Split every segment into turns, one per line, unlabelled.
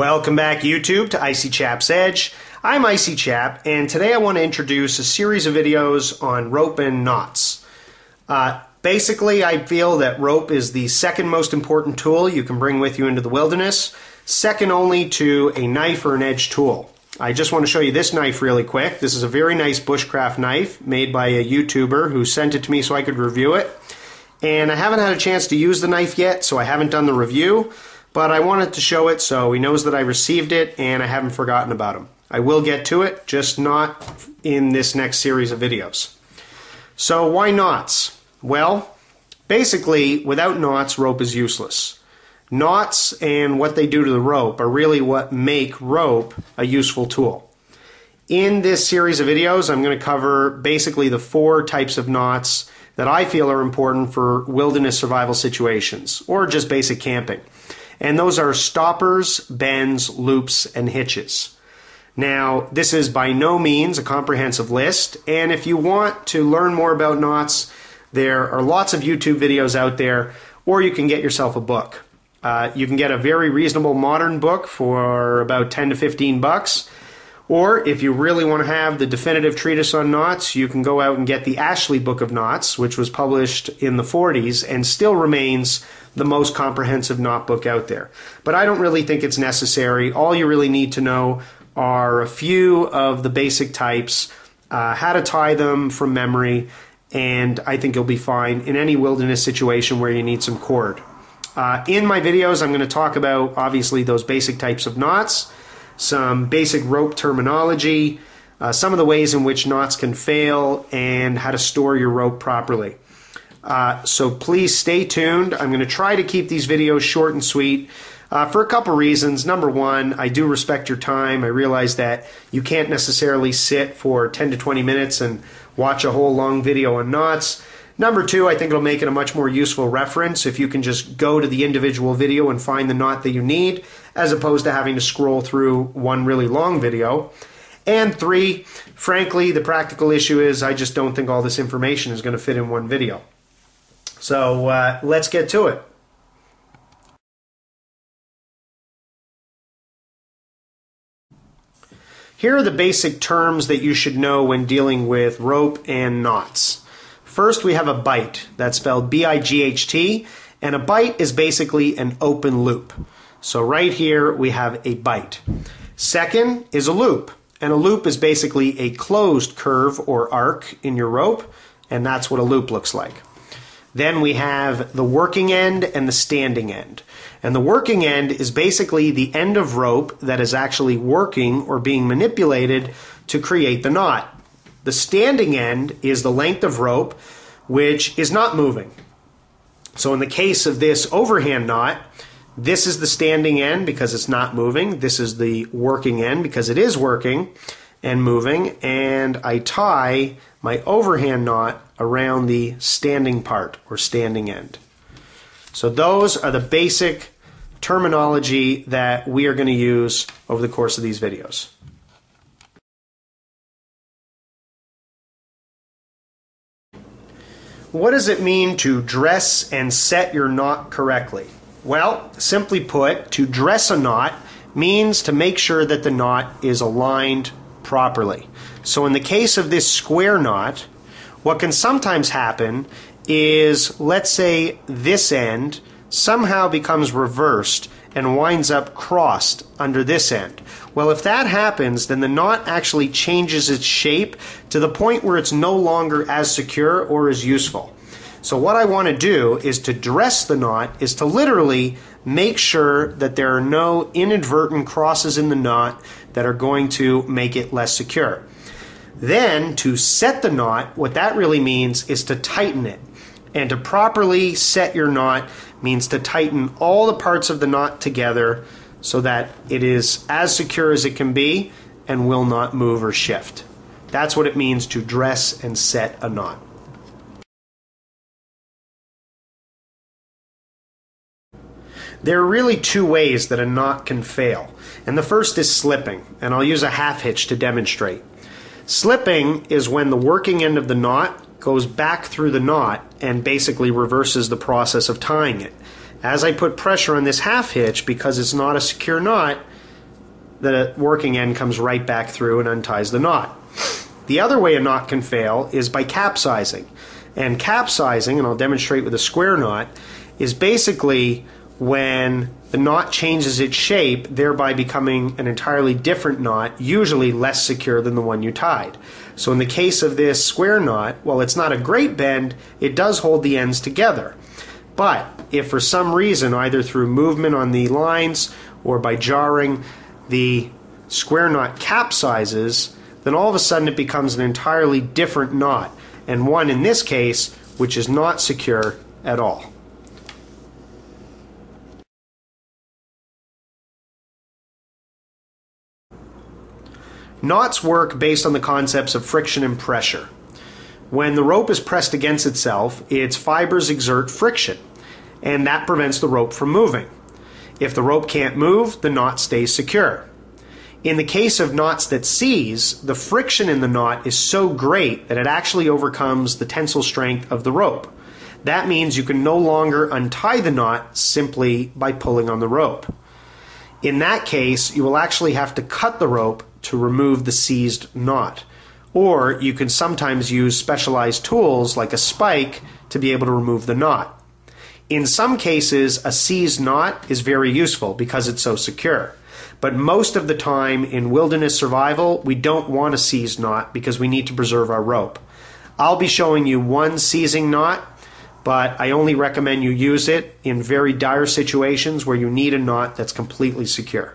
Welcome back, YouTube, to Icy Chap's Edge. I'm Icy Chap, and today I want to introduce a series of videos on rope and knots. Uh, basically, I feel that rope is the second most important tool you can bring with you into the wilderness, second only to a knife or an edge tool. I just want to show you this knife really quick. This is a very nice bushcraft knife made by a YouTuber who sent it to me so I could review it. And I haven't had a chance to use the knife yet, so I haven't done the review but I wanted to show it so he knows that I received it and I haven't forgotten about him. I will get to it, just not in this next series of videos. So why knots? Well, basically, without knots, rope is useless. Knots and what they do to the rope are really what make rope a useful tool. In this series of videos, I'm going to cover basically the four types of knots that I feel are important for wilderness survival situations, or just basic camping and those are stoppers, bends, loops, and hitches. Now, this is by no means a comprehensive list, and if you want to learn more about knots, there are lots of YouTube videos out there, or you can get yourself a book. Uh, you can get a very reasonable modern book for about 10 to 15 bucks. Or if you really want to have the definitive treatise on knots, you can go out and get the Ashley Book of Knots, which was published in the 40s and still remains the most comprehensive knot book out there. But I don't really think it's necessary. All you really need to know are a few of the basic types, uh, how to tie them from memory, and I think you'll be fine in any wilderness situation where you need some cord. Uh, in my videos, I'm going to talk about obviously those basic types of knots, some basic rope terminology, uh, some of the ways in which knots can fail, and how to store your rope properly. Uh, so please stay tuned. I'm going to try to keep these videos short and sweet. Uh, for a couple reasons. Number one, I do respect your time. I realize that you can't necessarily sit for 10 to 20 minutes and watch a whole long video on knots. Number two, I think it'll make it a much more useful reference if you can just go to the individual video and find the knot that you need, as opposed to having to scroll through one really long video. And three, frankly, the practical issue is I just don't think all this information is going to fit in one video. So uh, let's get to it. Here are the basic terms that you should know when dealing with rope and knots. First, we have a bight. That's spelled B I G H T. And a bight is basically an open loop. So right here, we have a bight. Second is a loop. And a loop is basically a closed curve or arc in your rope. And that's what a loop looks like. Then we have the working end and the standing end. And the working end is basically the end of rope that is actually working or being manipulated to create the knot. The standing end is the length of rope which is not moving. So in the case of this overhand knot, this is the standing end because it's not moving. This is the working end because it is working and moving. And I tie my overhand knot around the standing part or standing end. So those are the basic terminology that we are going to use over the course of these videos. What does it mean to dress and set your knot correctly? Well, simply put, to dress a knot means to make sure that the knot is aligned properly. So in the case of this square knot, what can sometimes happen is, let's say this end somehow becomes reversed and winds up crossed under this end. Well, if that happens, then the knot actually changes its shape to the point where it's no longer as secure or as useful. So what I want to do is to dress the knot is to literally make sure that there are no inadvertent crosses in the knot that are going to make it less secure. Then to set the knot, what that really means is to tighten it. And to properly set your knot means to tighten all the parts of the knot together so that it is as secure as it can be and will not move or shift. That's what it means to dress and set a knot. There are really two ways that a knot can fail, and the first is slipping, and I'll use a half hitch to demonstrate. Slipping is when the working end of the knot goes back through the knot and basically reverses the process of tying it. As I put pressure on this half hitch, because it's not a secure knot, the working end comes right back through and unties the knot. The other way a knot can fail is by capsizing. And capsizing, and I'll demonstrate with a square knot, is basically when the knot changes its shape, thereby becoming an entirely different knot, usually less secure than the one you tied. So in the case of this square knot, while it's not a great bend, it does hold the ends together. But if for some reason, either through movement on the lines or by jarring, the square knot capsizes, then all of a sudden it becomes an entirely different knot, and one in this case which is not secure at all. Knots work based on the concepts of friction and pressure. When the rope is pressed against itself, its fibers exert friction, and that prevents the rope from moving. If the rope can't move, the knot stays secure. In the case of knots that seize, the friction in the knot is so great that it actually overcomes the tensile strength of the rope. That means you can no longer untie the knot simply by pulling on the rope. In that case, you will actually have to cut the rope to remove the seized knot. Or you can sometimes use specialized tools like a spike to be able to remove the knot. In some cases, a seized knot is very useful because it's so secure. But most of the time in wilderness survival, we don't want a seized knot because we need to preserve our rope. I'll be showing you one seizing knot, but I only recommend you use it in very dire situations where you need a knot that's completely secure.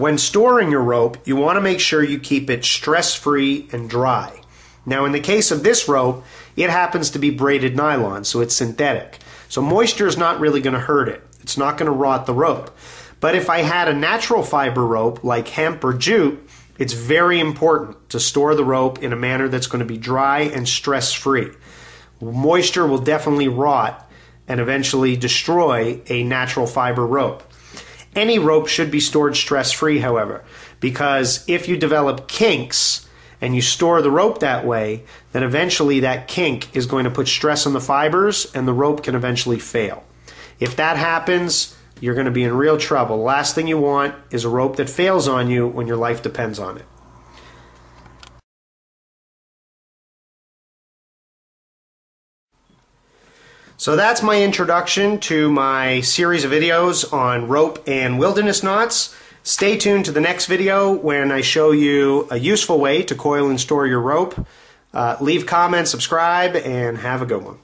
When storing your rope, you want to make sure you keep it stress free and dry. Now, in the case of this rope, it happens to be braided nylon, so it's synthetic. So, moisture is not really going to hurt it, it's not going to rot the rope. But if I had a natural fiber rope like hemp or jute, it's very important to store the rope in a manner that's going to be dry and stress free. Moisture will definitely rot and eventually destroy a natural fiber rope. Any rope should be stored stress free, however, because if you develop kinks and you store the rope that way, then eventually that kink is going to put stress on the fibers and the rope can eventually fail. If that happens, you're going to be in real trouble. Last thing you want is a rope that fails on you when your life depends on it. So that's my introduction to my series of videos on rope and wilderness knots. Stay tuned to the next video when I show you a useful way to coil and store your rope. Uh, leave comments, subscribe, and have a good one.